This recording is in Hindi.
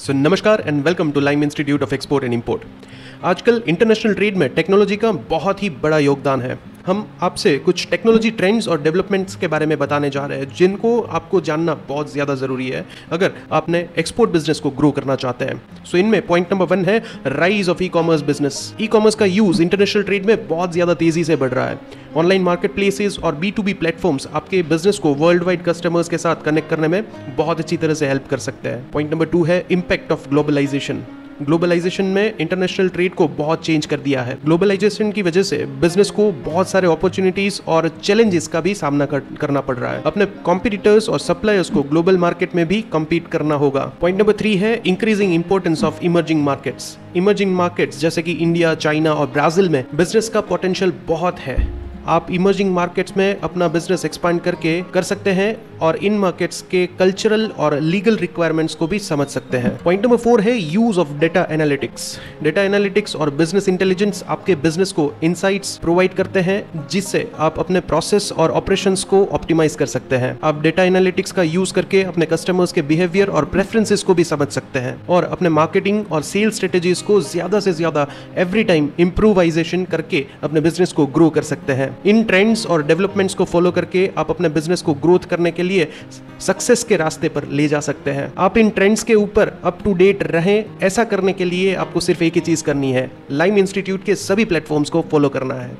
सो so, नमस्कार and welcome to Lime Institute of Export and Import आजकल इंटरनेशनल ट्रेड में टेक्नोलॉजी का बहुत ही बड़ा योगदान है। हम आपसे कुछ टेक्नोलॉजी ट्रेंड्स और डेवलपमेंट्स के बारे में बताने जा रहे हैं, जिनको आपको जानना बहुत ज़्यादा ज़रूरी है। अगर आपने एक्सपोर्ट बिज़नेस को ग्रो करना चाहते हैं सो इनमें पॉइंट नंबर वन है rise of e commerce business e commerce का यूज़ इंटरनेशनल ट्रेड में बहुत ज़्यादा तेज़ी से बढ़ रहा है। ऑनलाइन मार्केट प्लेसेस और बी टू बी प्लेटफॉर्म्स आपके बिज़नेस को वर्ल्ड वाइड कस्टमर्स के साथ कनेक्ट करने में बहुत अच्छी तरह से हेल्प कर सकते हैं। पॉइंट नंबर टू है इम्पैक्ट ऑफ़ ग्लोबलाइजेशन ग्लोबलाइजेशन में इंटरनेशनल ट्रेड को बहुत चेंज कर दिया है। ग्लोबलाइजेशन की वजह से बिज़नेस को बहुत सारे अपॉर्चुनिटीज़ और चैलेंजेस का भी सामना कर, करना पड़ रहा है। अपने कॉम्पिटिटर्स और सप्लायर्स को ग्लोबल मार्केट में भी कम्पीट करना होगा। पॉइंट नंबर थ्री है increasing importance of emerging markets emerging markets जैसे कि इंडिया चाइना और ब्राज़ील में बिज़नेस का पोटेंशियल बहुत है। आप इमर्जिंग मार्केट्स में अपना बिज़नेस एक्सपांड करके कर सकते हैं और इन मार्केट्स के कल्चरल और लीगल रिक्वायरमेंट्स को भी समझ सकते हैं। पॉइंट नंबर फोर है use of data analytics data analytics और बिज़नेस इंटेलिजेंस आपके बिज़नेस को इनसाइट्स प्रोवाइड करते हैं, जिससे आप अपने प्रोसेस और ऑपरेशंस को ऑप्टिमाइज कर सकते हैं। आप डेटा एनालिटिक्स का यूज़ करके अपने कस्टमर्स के बिहेवियर और प्रेफरेंसेस को भी समझ सकते हैं और अपने मार्केटिंग और सेल स्ट्रेटेजीज को ज़्यादा से ज़्यादा एवरी टाइम इंप्रूवाइजेशन करके अपने बिज़नेस को ग्रो कर सकते इन ट्रेंड्स और डेवलपमेंट्स को फॉलो करके आप अपने बिज़नेस को ग्रोथ करने के लिए सक्सेस के रास्ते पर ले जा सकते हैं। आप इन ट्रेंड्स के ऊपर अप टू डेट रहें, ऐसा करने के लिए आपको सिर्फ़ एक ही चीज़ करनी है। लाइम इंस्टीट्यूट के सभी प्लेटफॉर्म्स को फॉलो करना है।